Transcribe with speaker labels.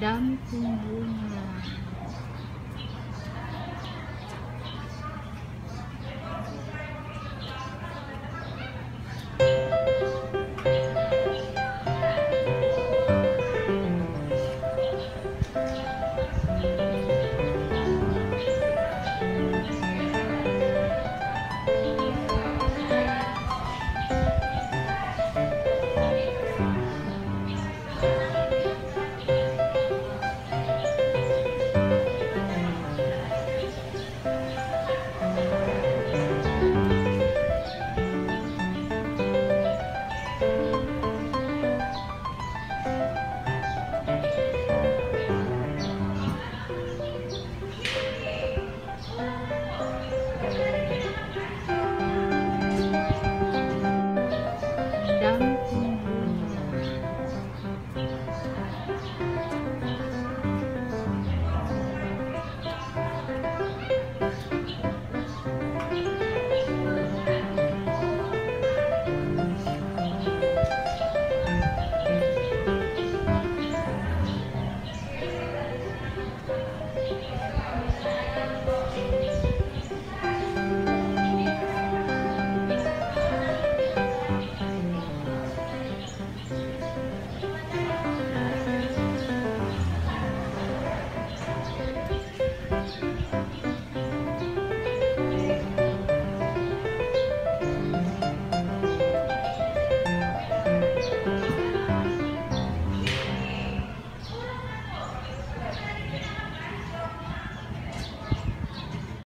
Speaker 1: dan bunga.